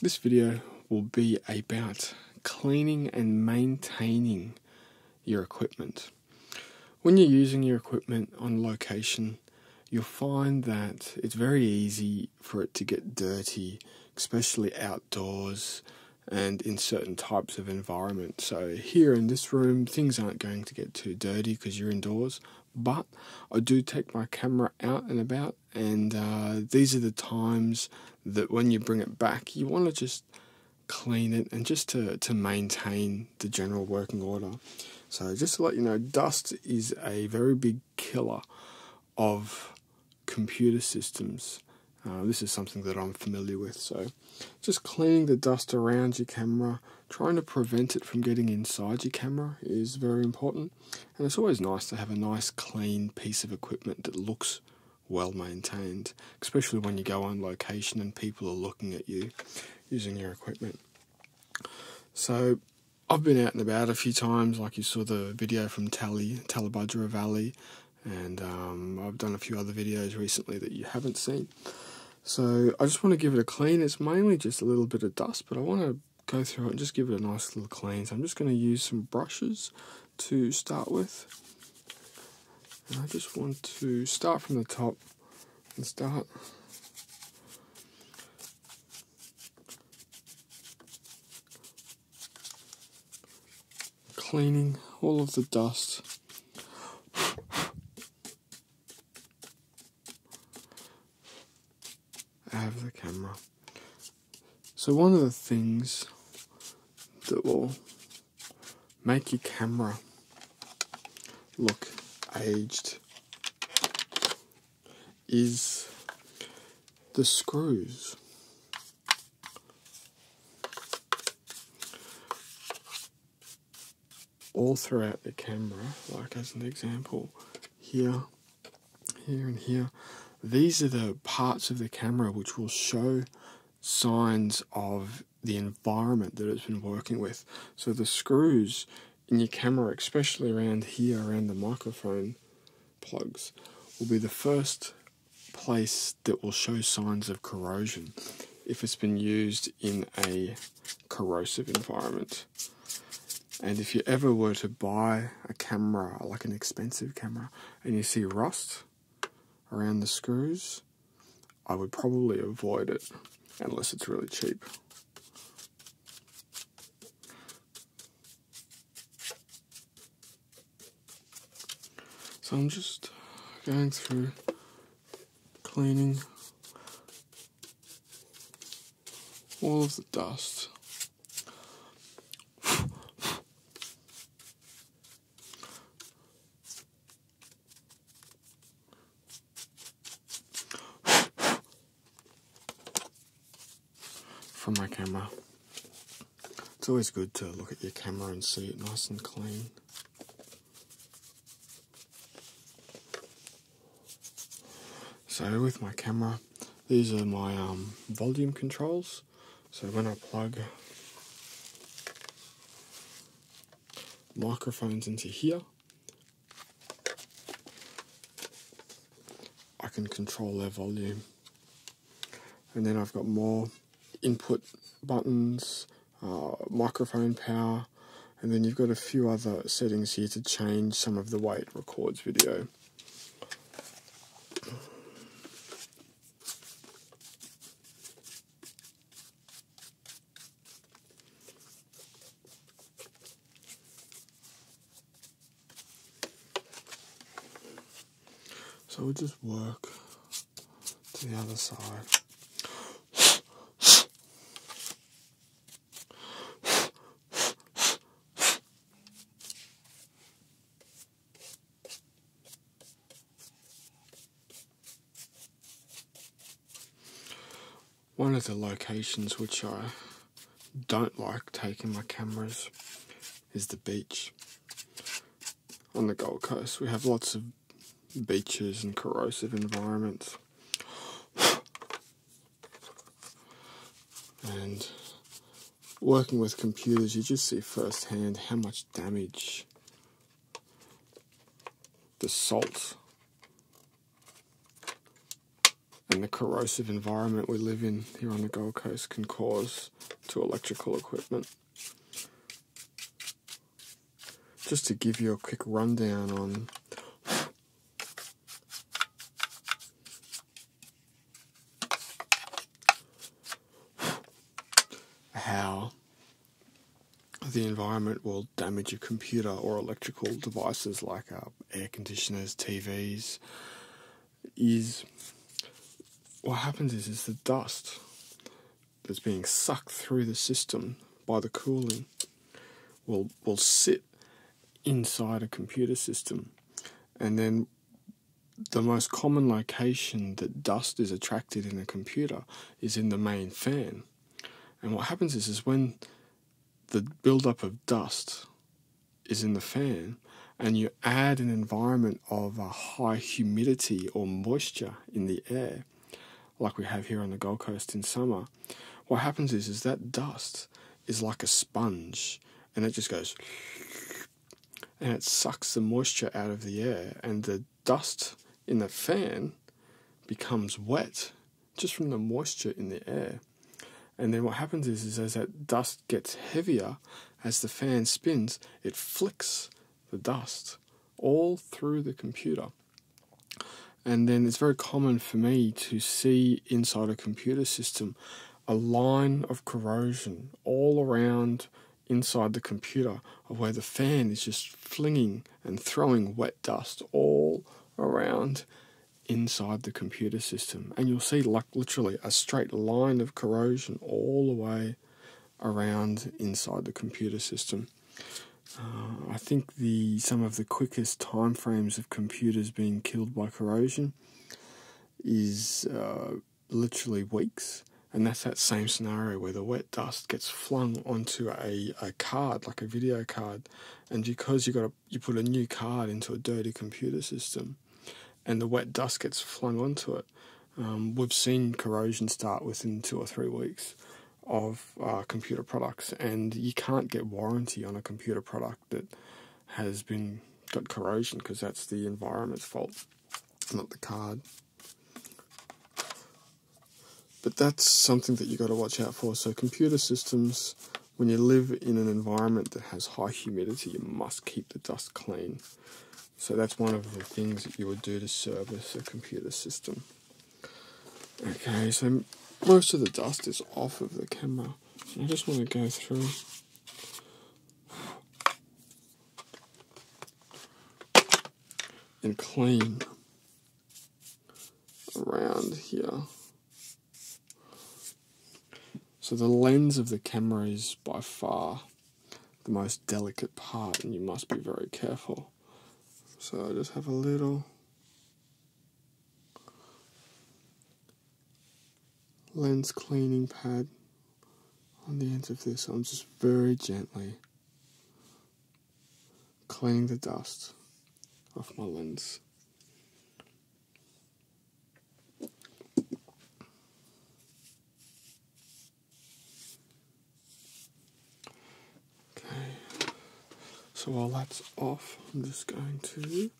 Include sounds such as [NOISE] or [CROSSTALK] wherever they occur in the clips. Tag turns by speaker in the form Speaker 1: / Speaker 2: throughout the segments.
Speaker 1: This video will be about cleaning and maintaining your equipment. When you're using your equipment on location, you'll find that it's very easy for it to get dirty, especially outdoors and in certain types of environment. So here in this room, things aren't going to get too dirty because you're indoors. But I do take my camera out and about, and uh, these are the times that when you bring it back, you want to just clean it and just to, to maintain the general working order. So just to let you know, dust is a very big killer of computer systems. Uh, this is something that I'm familiar with. So, just cleaning the dust around your camera, trying to prevent it from getting inside your camera is very important. And it's always nice to have a nice, clean piece of equipment that looks well maintained, especially when you go on location and people are looking at you using your equipment. So, I've been out and about a few times, like you saw the video from Tally, Tallebudgera Valley, and um, I've done a few other videos recently that you haven't seen. So I just want to give it a clean. It's mainly just a little bit of dust, but I want to go through it and just give it a nice little clean. So I'm just going to use some brushes to start with. And I just want to start from the top and start cleaning all of the dust out of the camera. So, one of the things that will make your camera look aged is the screws. All throughout the camera, like as an example, here, here, and here, these are the parts of the camera which will show signs of the environment that it's been working with. So the screws in your camera, especially around here, around the microphone plugs, will be the first place that will show signs of corrosion if it's been used in a corrosive environment. And if you ever were to buy a camera, like an expensive camera, and you see rust, around the screws, I would probably avoid it unless it's really cheap. So I'm just going through cleaning all of the dust. My camera. It's always good to look at your camera and see it nice and clean. So with my camera, these are my um, volume controls. So when I plug microphones into here, I can control their volume. And then I've got more input buttons, uh, microphone power, and then you've got a few other settings here to change some of the way it records video. So we'll just work to the other side. Of the locations which I don't like taking my cameras is the beach. On the Gold Coast, we have lots of beaches and corrosive environments. And working with computers, you just see firsthand how much damage the salt and the corrosive environment we live in here on the Gold Coast can cause to electrical equipment. Just to give you a quick rundown on how the environment will damage your computer or electrical devices like uh, air conditioners, TVs, is what happens is is the dust that's being sucked through the system by the cooling will will sit inside a computer system and then the most common location that dust is attracted in a computer is in the main fan. And what happens is is when the buildup of dust is in the fan and you add an environment of a high humidity or moisture in the air, like we have here on the Gold Coast in summer, what happens is is that dust is like a sponge and it just goes and it sucks the moisture out of the air and the dust in the fan becomes wet just from the moisture in the air. And then what happens is, is as that dust gets heavier, as the fan spins, it flicks the dust all through the computer. And then it's very common for me to see inside a computer system a line of corrosion all around inside the computer of where the fan is just flinging and throwing wet dust all around inside the computer system. And you'll see like literally a straight line of corrosion all the way around inside the computer system. Uh, I think the some of the quickest time frames of computers being killed by corrosion is uh, literally weeks, and that's that same scenario where the wet dust gets flung onto a, a card, like a video card, and because you got a, you put a new card into a dirty computer system, and the wet dust gets flung onto it, um, we've seen corrosion start within two or three weeks of uh, computer products, and you can't get warranty on a computer product that has been got corrosion because that's the environment's fault, not the card. But that's something that you've got to watch out for. So computer systems, when you live in an environment that has high humidity, you must keep the dust clean. So that's one of the things that you would do to service a computer system. Okay, so most of the dust is off of the camera. I just want to go through. And clean around here. So the lens of the camera is by far the most delicate part and you must be very careful. So I just have a little lens cleaning pad on the end of this. I'm just very gently cleaning the dust off my lens. Okay, so while that's off, I'm just going to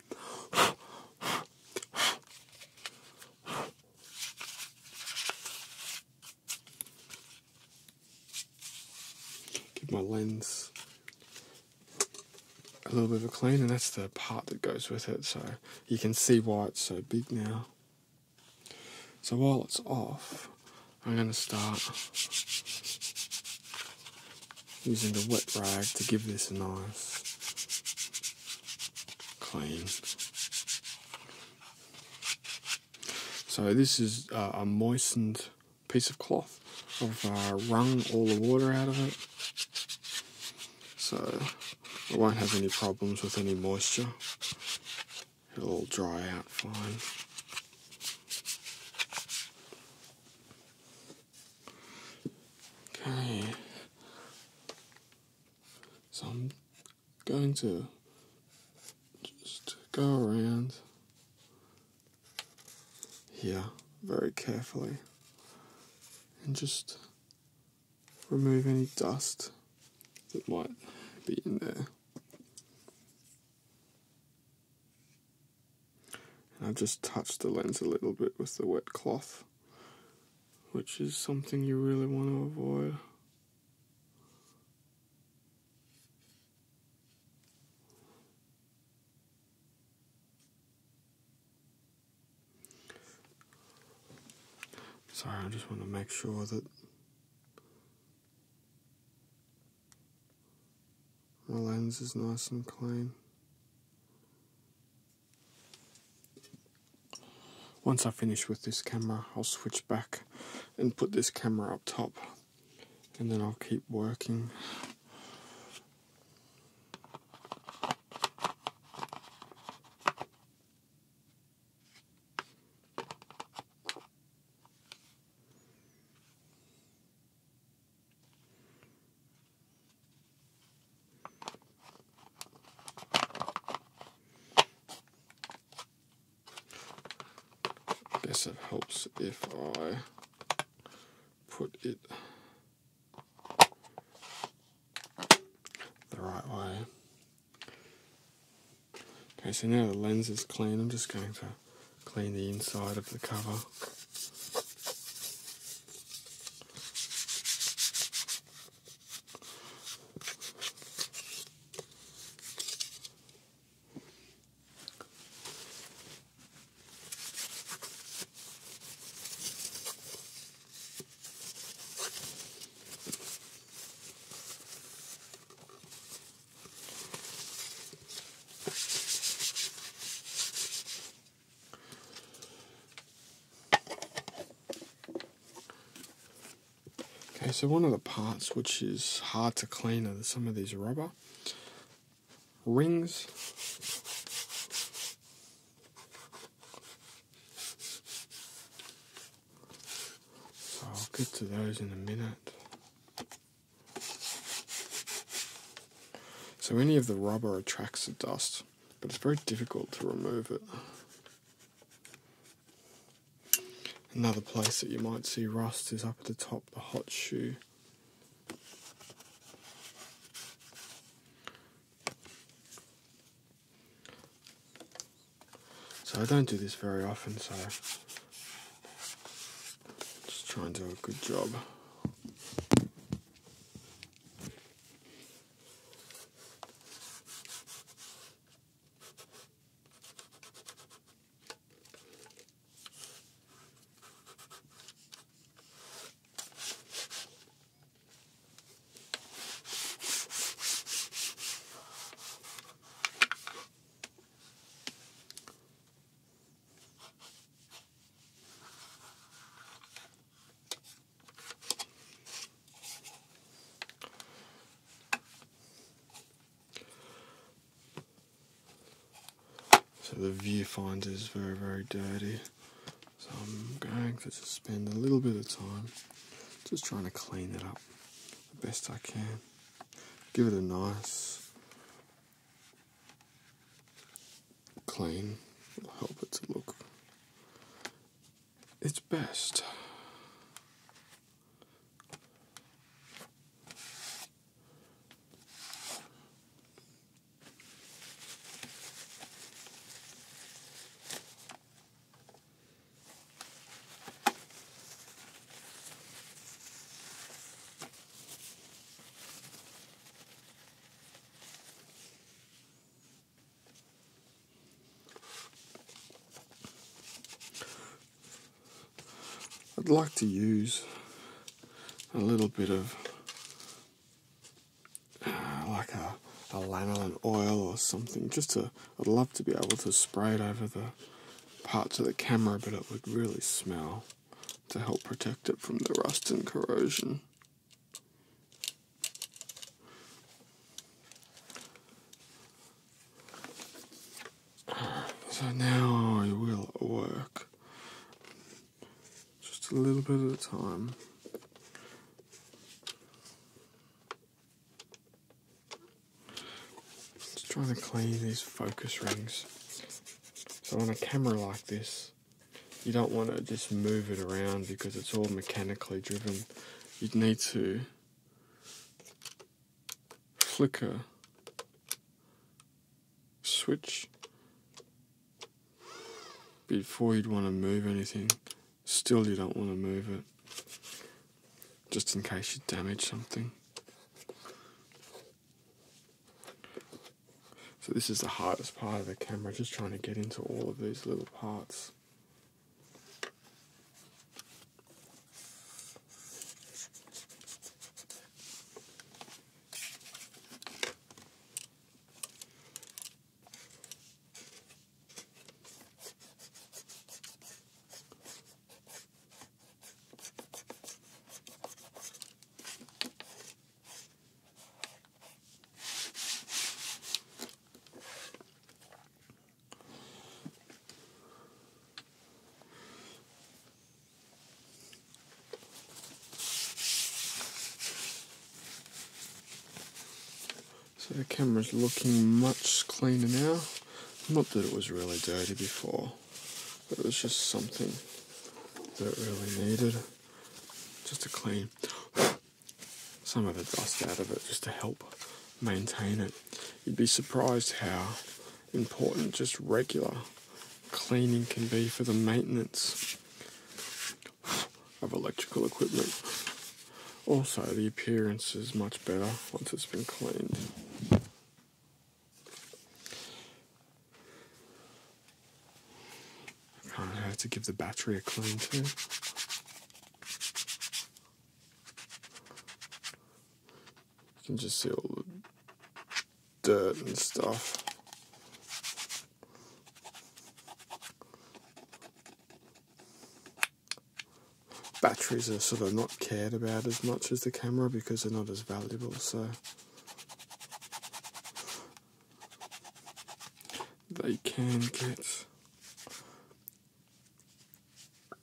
Speaker 1: my lens. A little bit of a clean and that's the part that goes with it so you can see why it's so big now. So while it's off I'm going to start using the wet rag to give this a nice clean. So this is uh, a moistened piece of cloth. I've uh, wrung all the water out of it so I won't have any problems with any moisture. It'll all dry out fine. Okay, so I'm going to just go around here very carefully and just remove any dust that might in there. And I've just touched the lens a little bit with the wet cloth. which is something you really want to avoid. Sorry, I just want to make sure that lens is nice and clean. Once I finish with this camera, I'll switch back and put this camera up top, and then I'll keep working. guess it helps if I put it the right way. Okay, so now the lens is clean, I'm just going to clean the inside of the cover. Okay, so one of the parts which is hard to clean are some of these rubber rings. So I'll get to those in a minute. So any of the rubber attracts the dust, but it's very difficult to remove it. Another place that you might see rust is up at the top, the hot shoe. So I don't do this very often, so just try and do a good job. The viewfinder is very, very dirty. So I'm going to just spend a little bit of time just trying to clean it up the best I can. Give it a nice clean. will help it to look its best. Like to use a little bit of uh, like a, a lanolin oil or something just to I'd love to be able to spray it over the parts of the camera but it would really smell to help protect it from the rust and corrosion. So now I will work just a little bit at a time. Just trying to clean these focus rings. So on a camera like this, you don't want to just move it around because it's all mechanically driven. You'd need to flicker switch before you'd want to move anything. Still, you don't want to move it just in case you damage something. So, this is the hardest part of the camera, just trying to get into all of these little parts. Camera's looking much cleaner now. Not that it was really dirty before, but it was just something that really needed. Just to clean [SIGHS] some of the dust out of it, just to help maintain it. You'd be surprised how important just regular cleaning can be for the maintenance of electrical equipment. Also, the appearance is much better once it's been cleaned. I have to give the battery a clean too. You can just see all the dirt and stuff. batteries are sort of not cared about as much as the camera because they're not as valuable. So they can get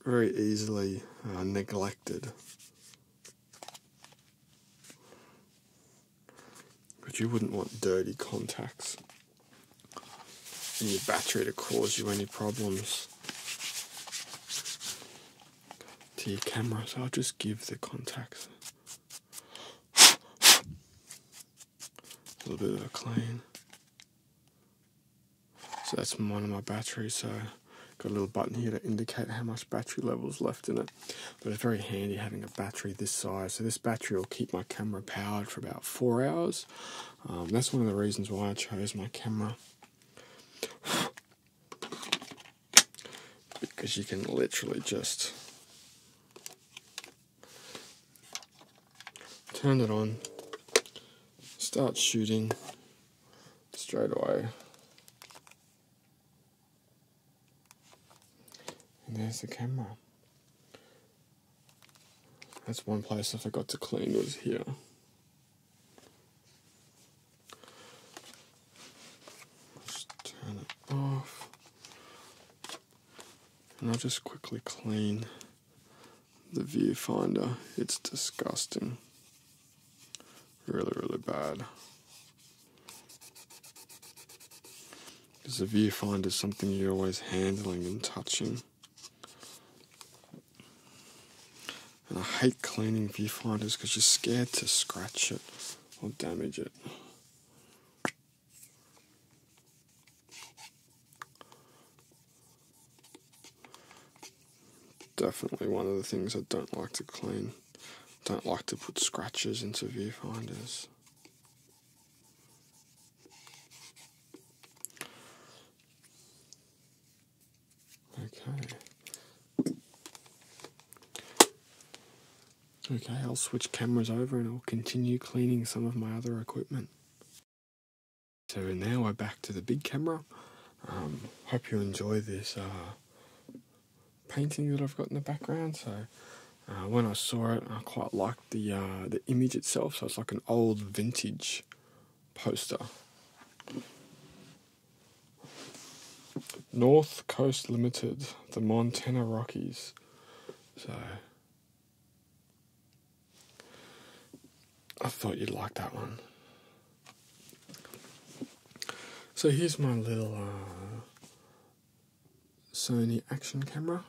Speaker 1: very easily uh, neglected. But you wouldn't want dirty contacts in your battery to cause you any problems. to your camera, so I'll just give the contacts a little bit of a clean. So that's one of my batteries, so got a little button here to indicate how much battery level's left in it. But it's very handy having a battery this size. So this battery will keep my camera powered for about four hours. Um, that's one of the reasons why I chose my camera. [SIGHS] because you can literally just turn it on, start shooting straight away. There's the camera. That's one place I forgot to clean was here. Turn it off. And I'll just quickly clean the viewfinder. It's disgusting. Really, really bad. Because the viewfinder is something you're always handling and touching. And I hate cleaning viewfinders because you're scared to scratch it or damage it. Definitely one of the things I don't like to clean. Don't like to put scratches into viewfinders. Okay. Okay, I'll switch cameras over and I'll continue cleaning some of my other equipment. So now we're back to the big camera. Um, hope you enjoy this uh, painting that I've got in the background. So uh, when I saw it, I quite liked the uh, the image itself. So it's like an old vintage poster. North Coast Limited, the Montana Rockies. So I thought you'd like that one. So here's my little uh, Sony action camera.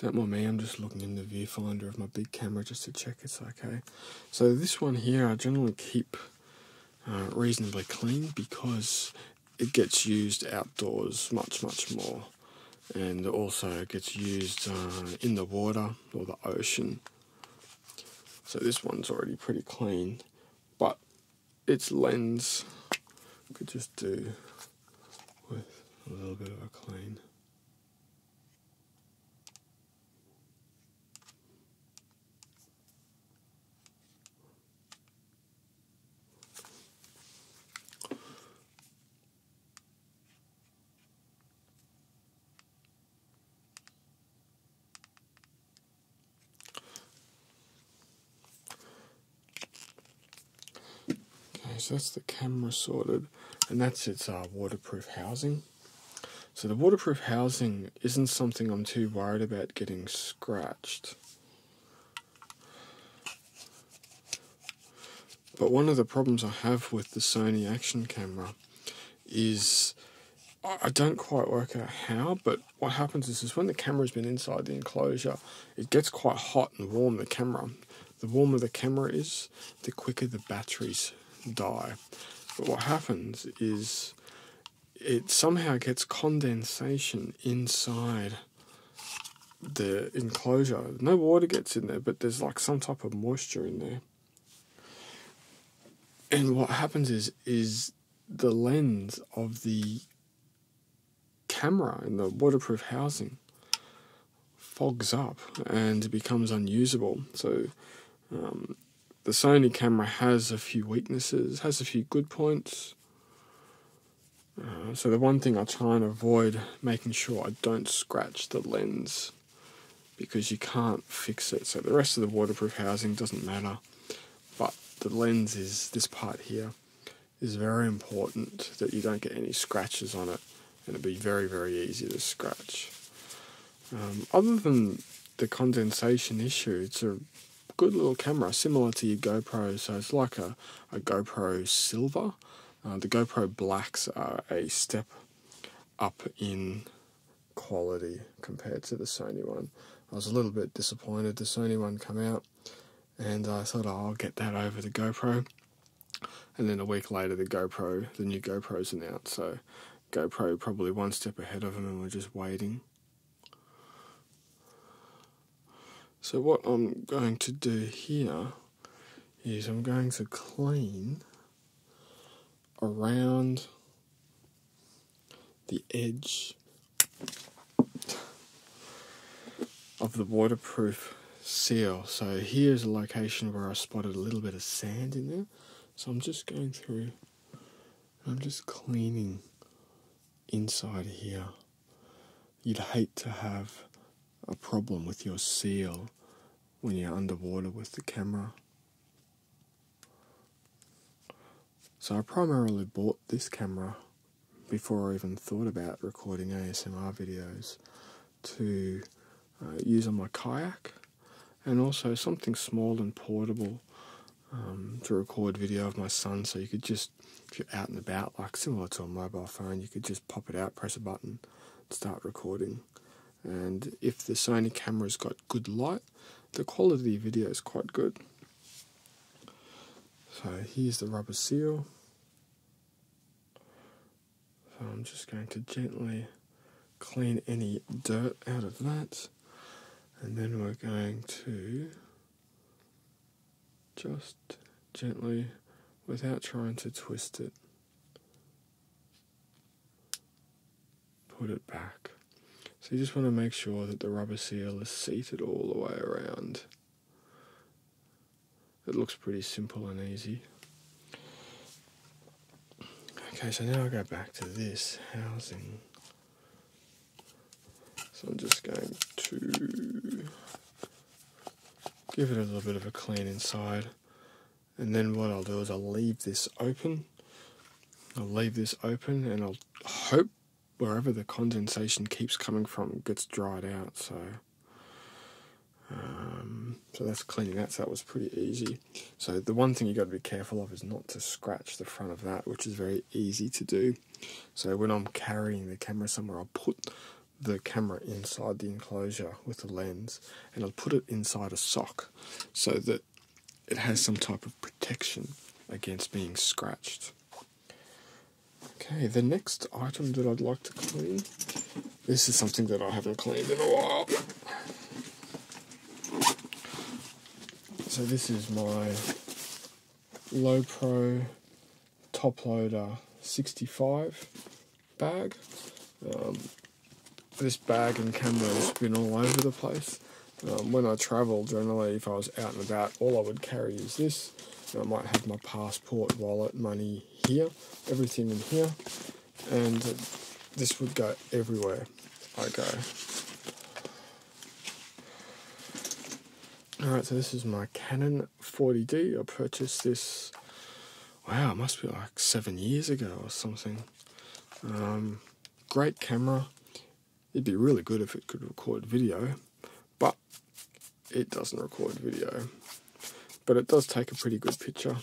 Speaker 1: Don't mind me, I'm just looking in the viewfinder of my big camera just to check it's okay. So this one here I generally keep uh, reasonably clean because it gets used outdoors much, much more. And also gets used uh, in the water or the ocean So this one's already pretty clean, but its lens could just do with a little bit of a clean. Okay, so that's the camera sorted, and that's its uh, waterproof housing. So the waterproof housing isn't something I'm too worried about getting scratched. But one of the problems I have with the Sony action camera is I don't quite work out how, but what happens is, is when the camera's been inside the enclosure, it gets quite hot and warm, the camera. The warmer the camera is, the quicker the batteries die. But what happens is it somehow gets condensation inside the enclosure. No water gets in there, but there's like some type of moisture in there. And what happens is is the lens of the camera in the waterproof housing fogs up and becomes unusable. So um, the Sony camera has a few weaknesses, has a few good points. Uh, so the one thing I try and avoid making sure I don't scratch the lens because you can't fix it. So the rest of the waterproof housing doesn't matter, but the lens is this part here is very important that you don't get any scratches on it, and it'd be very very easy to scratch. Um, other than the condensation issue, it's a good little camera, similar to your GoPro. So it's like a, a GoPro Silver. Uh, the GoPro Blacks are a step up in quality compared to the Sony one. I was a little bit disappointed the Sony one come out, and I thought oh, I'll get that over the GoPro. And then a week later, the GoPro, the new GoPro's announced. So GoPro probably one step ahead of them, and we're just waiting. So what I'm going to do here is I'm going to clean around the edge of the waterproof seal. So here's a location where I spotted a little bit of sand in there. So I'm just going through I'm just cleaning inside here. You'd hate to have a problem with your seal when you're underwater with the camera. So I primarily bought this camera before I even thought about recording ASMR videos to uh, use on my kayak and also something small and portable um, to record video of my son so you could just if you're out and about like similar to a mobile phone you could just pop it out press a button start recording and if the Sony camera's got good light, the quality of video is quite good. So here's the rubber seal. So I'm just going to gently clean any dirt out of that. And then we're going to just gently, without trying to twist it, put it back. So you just want to make sure that the rubber seal is seated all the way around. It looks pretty simple and easy. Okay, so now I go back to this housing. So I'm just going to give it a little bit of a clean inside. And then what I'll do is I'll leave this open. I'll leave this open and I'll hope wherever the condensation keeps coming from gets dried out. So, um, so that's cleaning that. So that was pretty easy. So the one thing you got to be careful of is not to scratch the front of that, which is very easy to do. So when I'm carrying the camera somewhere, I'll put the camera inside the enclosure with the lens, and I'll put it inside a sock so that it has some type of protection against being scratched. Okay, the next item that I'd like to clean, this is something that I haven't cleaned in a while. so this is my Lowepro Top Loader 65 bag. Um, this bag and camera has been all over the place. Um, when I travel, generally, if I was out and about, all I would carry is this. I might have my passport, wallet, money here, everything in here, and this would go everywhere I go. Alright, so this is my Canon 40D. I purchased this, wow, it must be like seven years ago or something. Um, great camera. It'd be really good if it could record video, it doesn't record video. But it does take a pretty good picture.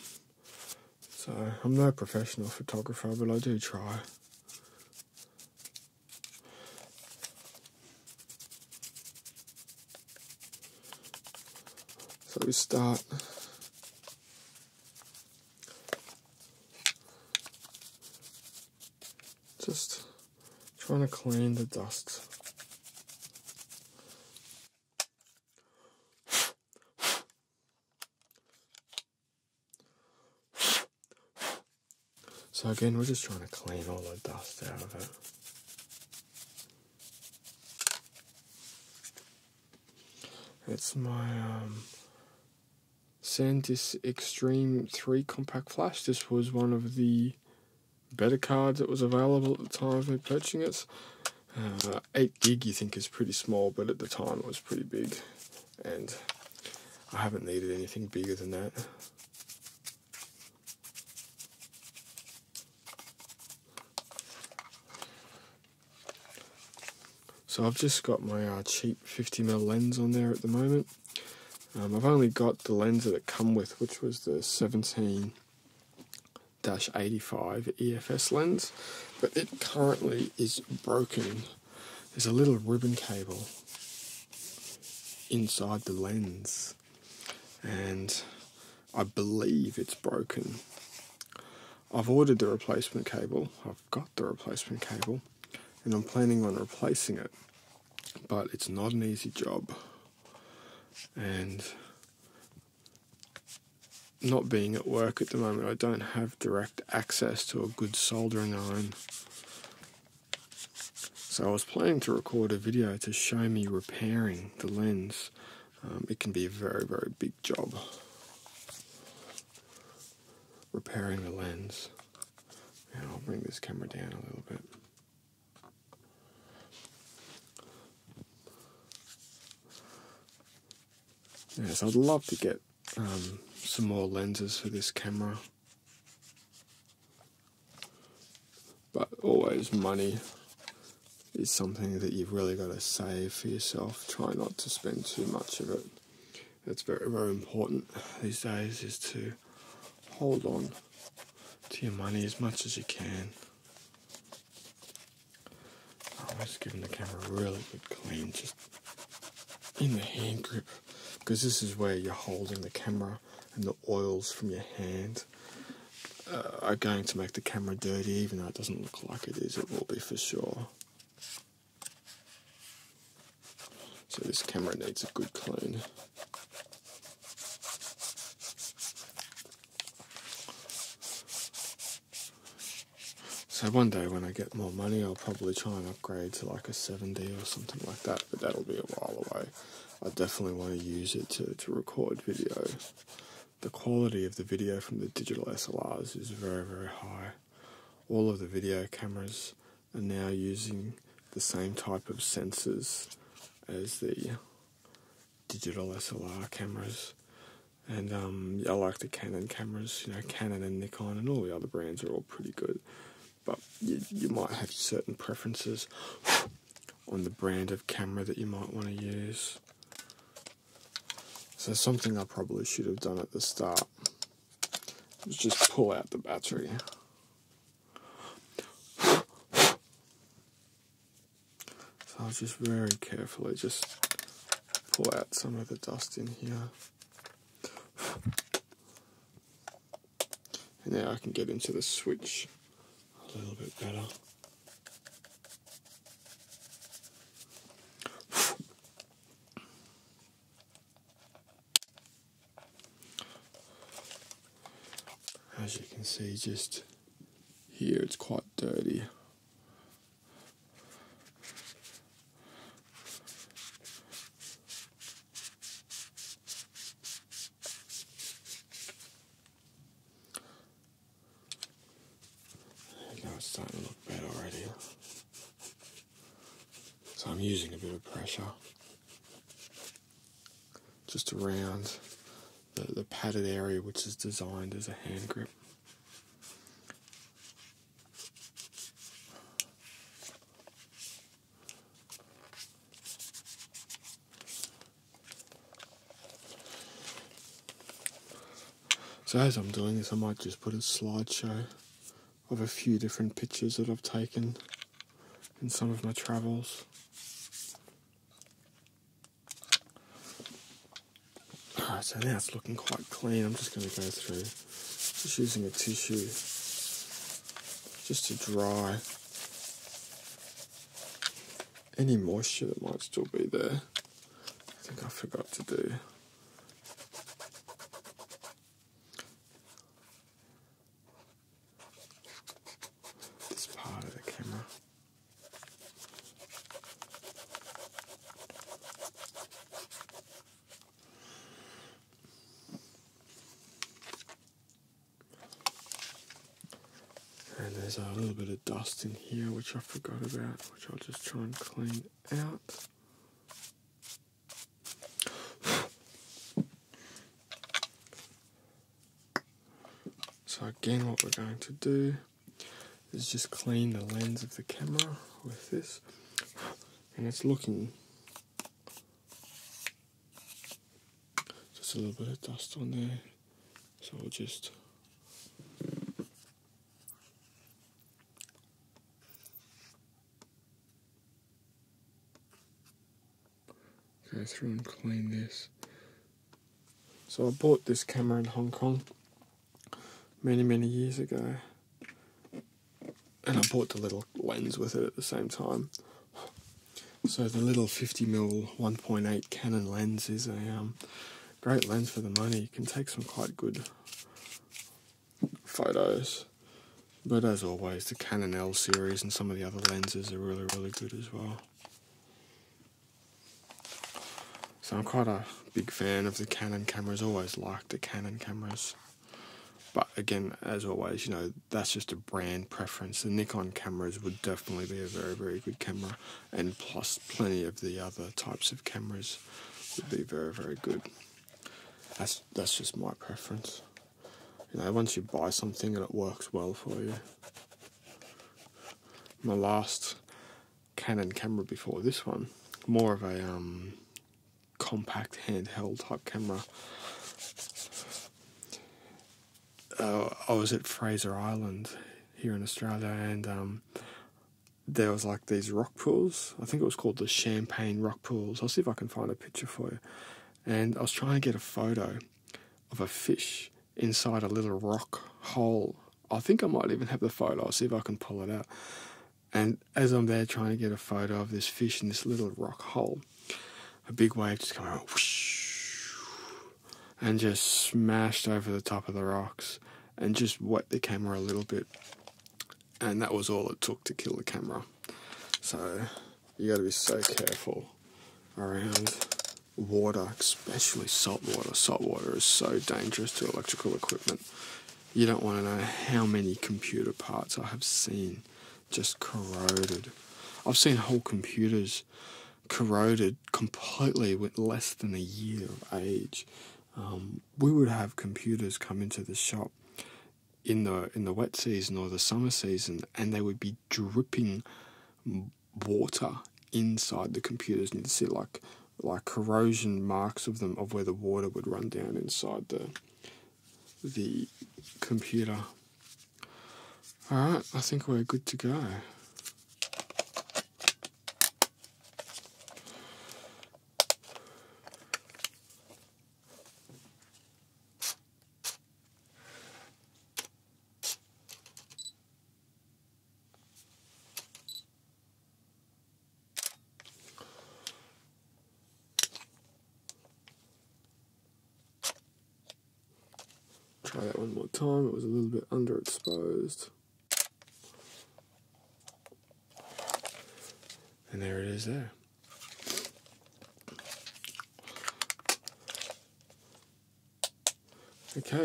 Speaker 1: So I'm no professional photographer, but I do try. So we start just trying to clean the dust. So again, we're just trying to clean all the dust out of it. It's my um, SanDisk Extreme 3 compact flash. This was one of the better cards that was available at the time of me purchasing it. Uh, 8 gig you think is pretty small, but at the time it was pretty big. And I haven't needed anything bigger than that. So I've just got my uh, cheap 50mm lens on there at the moment. Um, I've only got the lens that it come with, which was the 17 85 EFS lens, but it currently is broken. There's a little ribbon cable inside the lens, and I believe it's broken. I've ordered the replacement cable, I've got the replacement cable, and I'm planning on replacing it, but it's not an easy job and not being at work at the moment, I don't have direct access to a good soldering iron. So I was planning to record a video to show me repairing the lens. Um, it can be a very, very big job. Repairing the lens. And I'll bring this camera down a little bit. Yes, I'd love to get um, some more lenses for this camera. But always money is something that you've really got to save for yourself. Try not to spend too much of it. It's very, very important these days is to hold on to your money as much as you can. I'm just giving the camera a really good clean, just in the hand grip because this is where you're holding the camera and the oils from your hand uh, are going to make the camera dirty even though it doesn't look like it is it will be for sure so this camera needs a good clean So one day when I get more money, I'll probably try and upgrade to like a 7D or something like that, but that'll be a while away. I definitely want to use it to, to record video. The quality of the video from the digital SLRs is very, very high. All of the video cameras are now using the same type of sensors as the digital SLR cameras. And um, I like the Canon cameras, you know, Canon and Nikon and all the other brands are all pretty good. But you, you might have certain preferences on the brand of camera that you might want to use. So something I probably should have done at the start was just pull out the battery. So I'll just very carefully just pull out some of the dust in here. And now I can get into the switch a little bit better. as you can see, just here it's quite dirty. Now it's starting to look better already. So I'm using a bit of pressure just around the, the padded area which is designed as a hand grip. As I'm doing this, I might just put a slideshow of a few different pictures that I've taken in some of my travels. Alright, so now it's looking quite clean. I'm just going to go through, just using a tissue, just to dry any moisture that might still be there. I think I forgot to do. This part of the camera. And there's a little bit of dust in here I forgot about, which I'll just try and clean out. So again what we're going to do is just clean the lens of the camera with this. And it's looking just a little bit of dust on there. So we'll just go through and clean this. So I bought this camera in Hong Kong many, many years ago. And I bought the little lens with it at the same time. So the little 50mm 1.8 Canon lens is a um, great lens for the money. You can take some quite good photos. But as always, the Canon L series and some of the other lenses are really, really good as well. So I'm quite a big fan of the Canon cameras, always liked the Canon cameras. But again, as always, you know, that's just a brand preference. The Nikon cameras would definitely be a very, very good camera, and plus plenty of the other types of cameras would be very, very good. That's that's just my preference. You know, once you buy something and it works well for you. My last Canon camera before this one, more of a um, compact handheld type camera uh, I was at Fraser Island here in Australia, and um, there was like these rock pools. I think it was called the Champagne Rock Pools. I'll see if I can find a picture for you. And I was trying to get a photo of a fish inside a little rock hole. I think I might even have the photo. I'll see if I can pull it out. And as I'm there trying to get a photo of this fish in this little rock hole, a big wave just came out, whoosh, and just smashed over the top of the rocks and just wet the camera a little bit. And that was all it took to kill the camera. So you got to be so careful around water, especially salt water. Salt water is so dangerous to electrical equipment. You don't want to know how many computer parts I have seen just corroded. I've seen whole computers corroded completely with less than a year of age. Um, we would have computers come into the shop in the in the wet season or the summer season, and they would be dripping water inside the computers, and you'd see like like corrosion marks of them of where the water would run down inside the the computer. All right, I think we're good to go.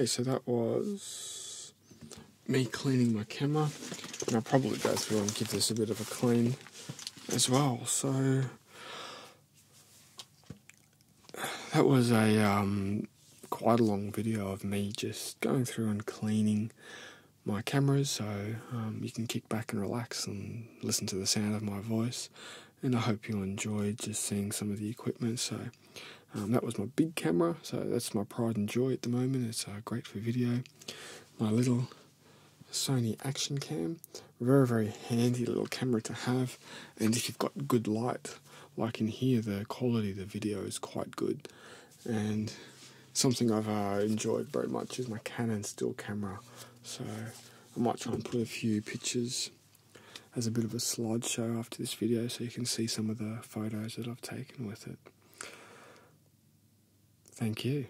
Speaker 1: So that was me cleaning my camera. And I'll probably go through and give this a bit of a clean as well. So that was a um, quite a long video of me just going through and cleaning my cameras so um, you can kick back and relax and listen to the sound of my voice and I hope you enjoyed just seeing some of the equipment so um, that was my big camera so that's my pride and joy at the moment it's uh, great for video my little Sony action cam very very handy little camera to have and if you've got good light like in here the quality of the video is quite good and something I've uh, enjoyed very much is my Canon still camera. So I might try and put a few pictures as a bit of a slideshow after this video so you can see some of the photos that I've taken with it. Thank you.